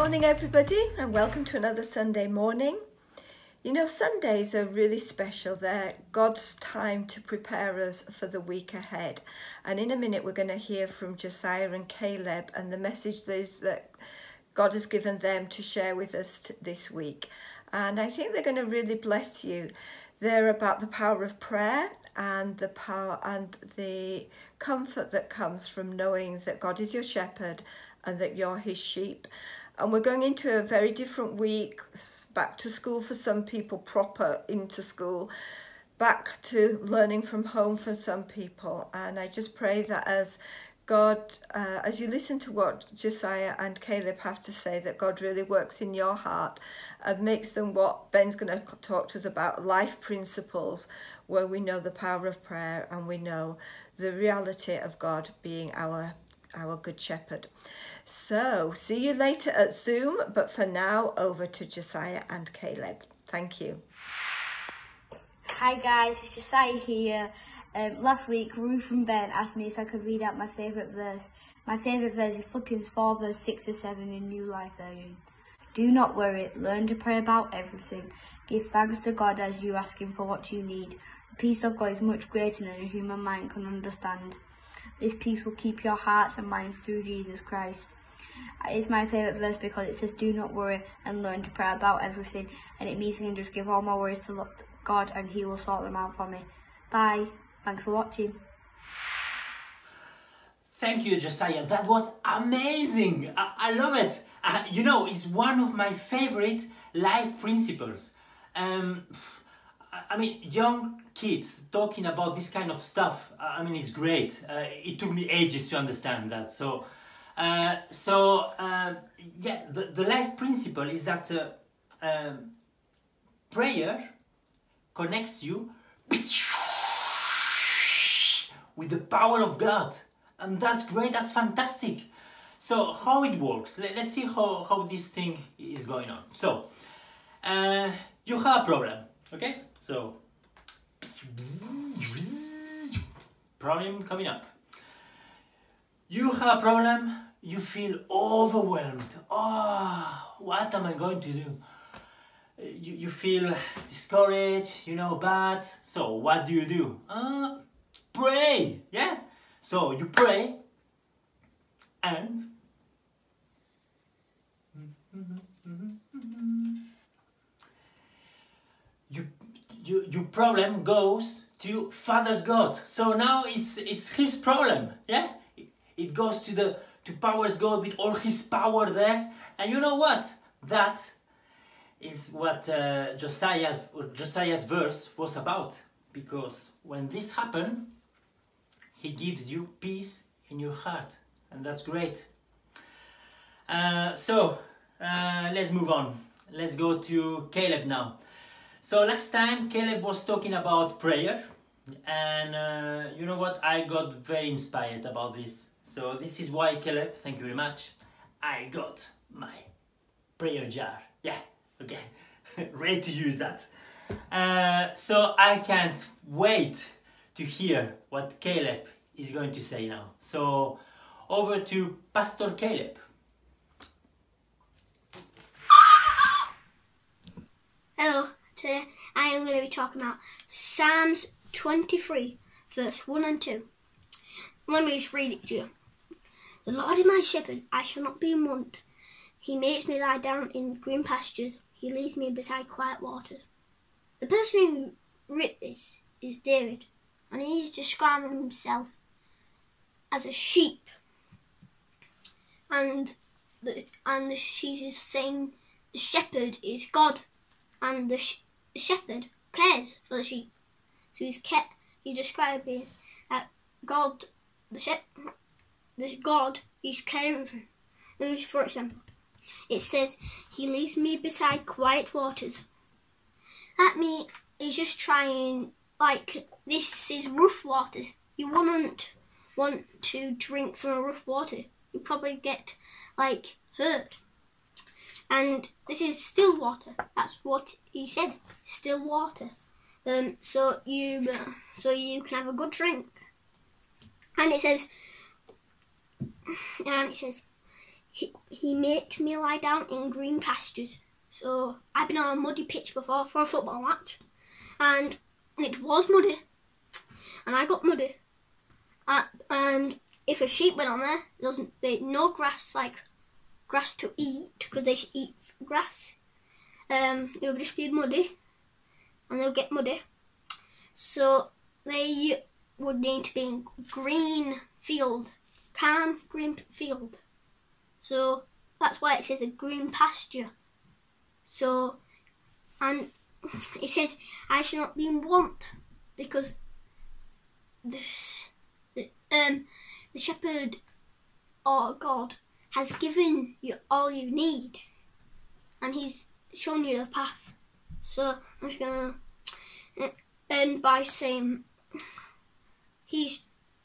morning, everybody, and welcome to another Sunday morning. You know, Sundays are really special. They're God's time to prepare us for the week ahead. And in a minute, we're going to hear from Josiah and Caleb and the message that God has given them to share with us this week. And I think they're going to really bless you. They're about the power of prayer and the power and the comfort that comes from knowing that God is your shepherd and that you're his sheep. And we're going into a very different week, back to school for some people, proper into school, back to learning from home for some people. And I just pray that as God, uh, as you listen to what Josiah and Caleb have to say, that God really works in your heart and makes them what Ben's going to talk to us about life principles, where we know the power of prayer and we know the reality of God being our our good shepherd. So, see you later at Zoom, but for now, over to Josiah and Caleb. Thank you. Hi guys, it's Josiah here. Um, last week, Ruth and Ben asked me if I could read out my favourite verse. My favourite verse is Philippians 4 verse 6 to 7 in New Life Version. Do not worry, learn to pray about everything. Give thanks to God as you ask Him for what you need. The peace of God is much greater than a human mind can understand. This peace will keep your hearts and minds through Jesus Christ. It's my favourite verse because it says, Do not worry and learn to pray about everything. And it means I can just give all my worries to God and He will sort them out for me. Bye. Thanks for watching. Thank you, Josiah. That was amazing. I, I love it. Uh, you know, it's one of my favorite life principles. Um, I mean, young kids talking about this kind of stuff, I mean, it's great. Uh, it took me ages to understand that. So, uh, so uh, yeah, the, the life principle is that uh, um, prayer connects you with the power of God. And that's great, that's fantastic. So how it works, Let, us see how, how this thing is going on. So, uh, you have a problem, okay? So, problem coming up. You have a problem, you feel overwhelmed. Oh, what am I going to do? You, you feel discouraged, you know, bad. So what do you do? Uh, pray, yeah? So you pray and you, you, your problem goes to Father God. So now it's it's his problem, yeah? It goes to the to powers God with all his power there. And you know what? That is what uh, Josiah, Josiah's verse was about. Because when this happened, he gives you peace in your heart. And that's great. Uh, so, uh, let's move on. Let's go to Caleb now. So last time Caleb was talking about prayer and uh, you know what? I got very inspired about this. So this is why Caleb thank you very much. I got my prayer jar. Yeah. Okay. Ready to use that. Uh, so I can't wait to hear what Caleb is going to say now. So over to Pastor Caleb. Hello. Today I am going to be talking about Psalms 23, verse 1 and 2. Let me just read it to you. The Lord is my shepherd, I shall not be in want. He makes me lie down in green pastures, he leads me beside quiet waters. The person who wrote this is David, and he is describing himself as a sheep. And the and the, he's saying the shepherd is God, and the the shepherd cares for the sheep. So he's kept, he's describing that God, the ship, this God, he's caring for. Him. For example, it says, He leads me beside quiet waters. That means he's just trying, like, this is rough waters. You wouldn't want to drink from rough water. You probably get, like, hurt. And this is still water. That's what he said. Still water. Um, so you so you can have a good drink. And it says, and it says, he, he makes me lie down in green pastures. So I've been on a muddy pitch before for a football match, and it was muddy, and I got muddy. Uh, and if a sheep went on there, there was no grass like grass to eat because they eat grass. Um, it would just be muddy, and they'll get muddy. So they would need to be in green field, calm green field. So that's why it says a green pasture. So, and it says, I shall not be in want because this, the, um, the shepherd or God has given you all you need and he's shown you the path. So I'm just gonna end by saying he's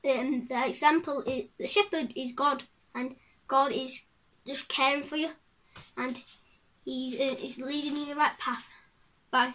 um, the example is the shepherd is God and God is just caring for you and he uh, is leading you the right path. Bye.